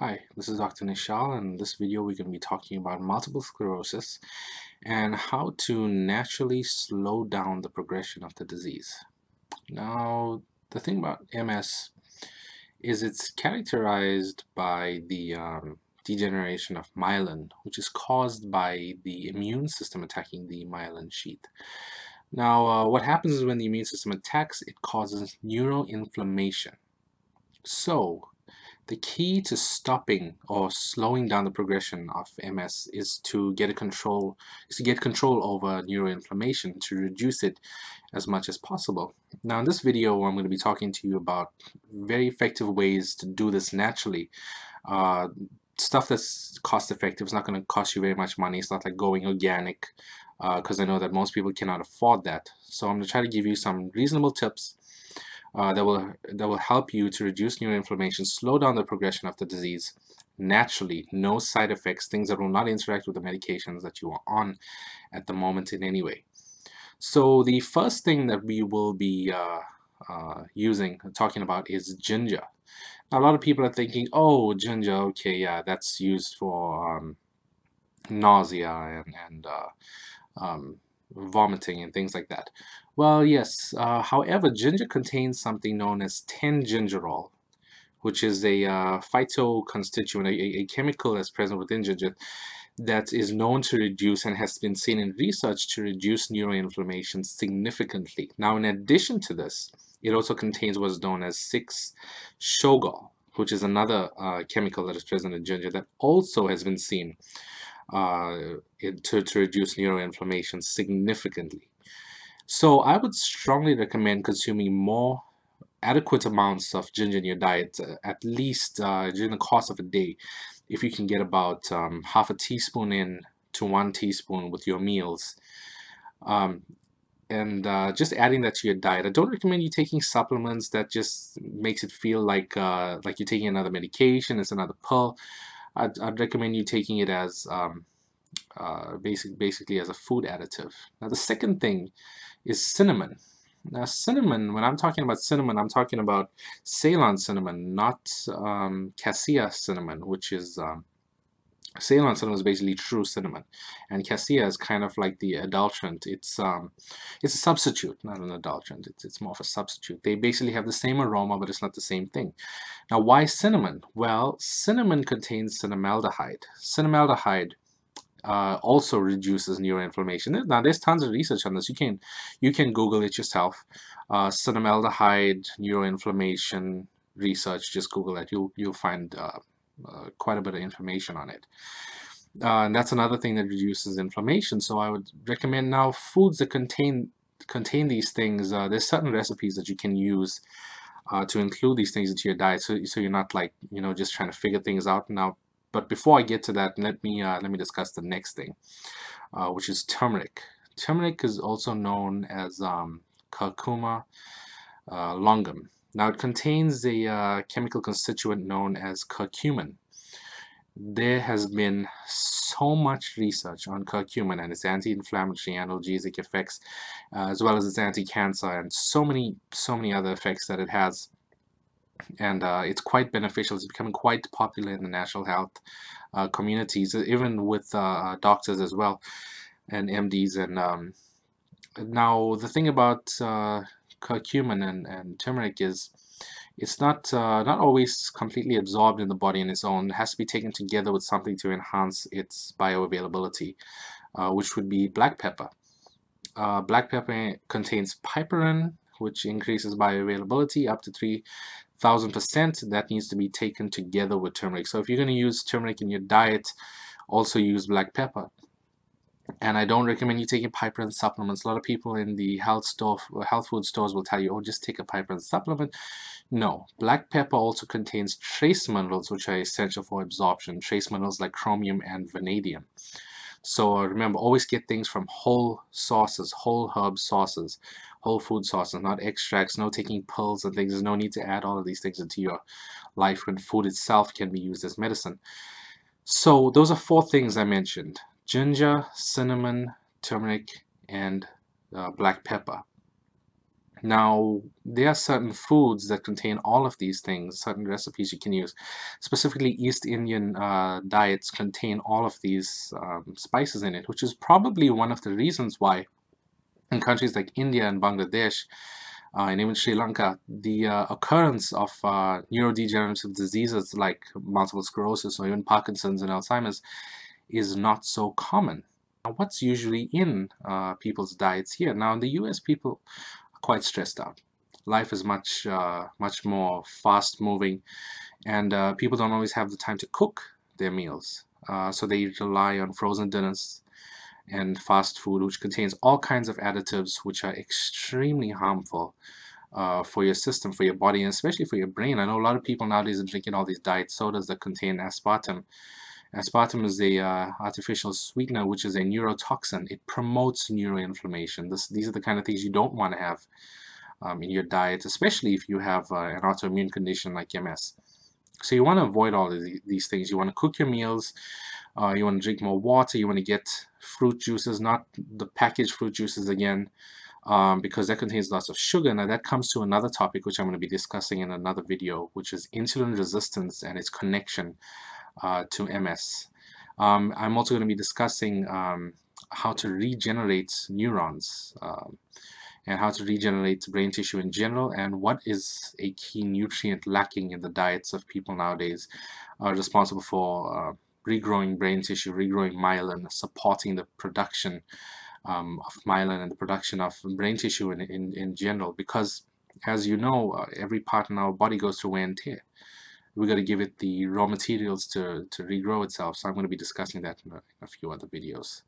Hi, this is Dr. Nishal and in this video we're going to be talking about multiple sclerosis and how to naturally slow down the progression of the disease. Now the thing about MS is it's characterized by the um, degeneration of myelin which is caused by the immune system attacking the myelin sheath. Now uh, what happens is when the immune system attacks it causes neuroinflammation. So the key to stopping or slowing down the progression of MS is to get a control is to get control over neuroinflammation to reduce it as much as possible. Now in this video I'm going to be talking to you about very effective ways to do this naturally. Uh, stuff that's cost effective is not going to cost you very much money. It's not like going organic because uh, I know that most people cannot afford that. So I'm going to try to give you some reasonable tips uh, that will that will help you to reduce neuroinflammation, slow down the progression of the disease naturally, no side effects, things that will not interact with the medications that you are on at the moment in any way. So the first thing that we will be uh, uh, using, talking about is ginger. Now, a lot of people are thinking, oh, ginger, okay, yeah, that's used for um, nausea and, and uh, um, vomiting and things like that. Well, yes. Uh, however, ginger contains something known as 10-gingerol, which is a uh, phytoconstituent, a, a, chemical that's present within ginger that is known to reduce and has been seen in research to reduce neuroinflammation significantly. Now, in addition to this, it also contains what's known as 6-shogaol, which is another uh, chemical that is present in ginger that also has been seen uh, to, to reduce neuroinflammation significantly. So I would strongly recommend consuming more adequate amounts of ginger in your diet, uh, at least uh, during the course of a day. If you can get about um, half a teaspoon in to one teaspoon with your meals. Um, and uh, just adding that to your diet. I don't recommend you taking supplements that just makes it feel like uh, like you're taking another medication, it's another pill. I'd, I'd recommend you taking it as um, uh, basic, basically as a food additive. Now the second thing is cinnamon. Now cinnamon, when I'm talking about cinnamon, I'm talking about Ceylon cinnamon, not um, cassia cinnamon, which is um, Ceylon cinnamon is basically true cinnamon, and cassia is kind of like the adulterant. It's um, it's a substitute, not an adulterant. It's it's more of a substitute. They basically have the same aroma, but it's not the same thing. Now, why cinnamon? Well, cinnamon contains cinnamaldehyde. Cinnamaldehyde uh, also reduces neuroinflammation. Now, there's tons of research on this. You can you can Google it yourself. Uh, cinnamaldehyde neuroinflammation research. Just Google that. You'll you'll find uh, uh, quite a bit of information on it. Uh, and that's another thing that reduces inflammation. So I would recommend now foods that contain contain these things. Uh, there's certain recipes that you can use to include these things into your diet, so so you're not like you know just trying to figure things out now but before I get to that, let me uh, let me discuss the next thing, uh, which is turmeric. Turmeric is also known as um, curcuma uh, longum. Now it contains a uh, chemical constituent known as curcumin. There has been so much research on curcumin and its anti-inflammatory analgesic effects, uh, as well as its anti-cancer and so many so many other effects that it has and uh, it's quite beneficial. It's becoming quite popular in the natural health uh, communities, even with uh, uh doctors as well, and MDs. And um, now the thing about uh, curcumin and, and turmeric is it's not uh, not always completely absorbed in the body on its own. It has to be taken together with something to enhance its bioavailability, which would be black pepper. black pepper contains piperine, which increases bioavailability up to 3000%. That needs to be taken together with turmeric. So if you're going to use turmeric in your diet, also use black pepper. And I don't recommend you taking piperine supplements. A lot of people in the health store, health food stores will tell you, oh, just take a piperine supplement. No, black pepper also contains trace minerals, which are essential for absorption. Trace minerals like chromium and vanadium. So remember, always get things from whole sources, whole herb sources, whole food sources, not extracts, no taking pills and things. There's no need to add all of these things into your life when food itself can be used as medicine. So those are four things I mentioned. Ginger, cinnamon, turmeric, and uh, black pepper. Now, there are certain foods that contain all of these things, certain recipes you can use. Specifically, East Indian uh, diets contain all of these um, spices in it, which is probably one of the reasons why in countries like India and Bangladesh, uh, and even Sri Lanka, the uh, occurrence of uh, neurodegenerative diseases like multiple sclerosis or even Parkinson's and Alzheimer's is not so common. Now, what's usually in uh, people's diets here? Now, in the US, people are quite stressed out. Life is much, uh, much more fast moving, and uh, people don't always have the time to cook their meals. so they rely on frozen dinners and fast food, which contains all kinds of additives which are extremely harmful uh, for your system, for your body, and especially for your brain. I know a lot of people nowadays are drinking all these diet sodas that contain aspartame. Aspartame is a uh, artificial sweetener, which is a neurotoxin. It promotes neuroinflammation. This, these are the kind of things you don't want to have um, in your diet, especially if you have uh, an autoimmune condition like MS. So you want to avoid all of these things. You want to cook your meals. Uh, you want to drink more water. You want to get fruit juices, not the packaged fruit juices again, um, because that contains lots of sugar. Now that comes to another topic which I'm going to be discussing in another video, which is insulin resistance and its connection uh, to MS. Um, I'm also going to be discussing um, how to regenerate neurons um, and how to regenerate brain tissue in general and what is a key nutrient lacking in the diets of people nowadays are responsible for uh, regrowing brain tissue, regrowing myelin, supporting the production um, of myelin and the production of brain tissue in, in, in general. Because as you know, uh, every part in our body goes through wear and tear. We got to give it the raw materials to, to regrow itself. So I'm going to be discussing that in a, in a few other videos.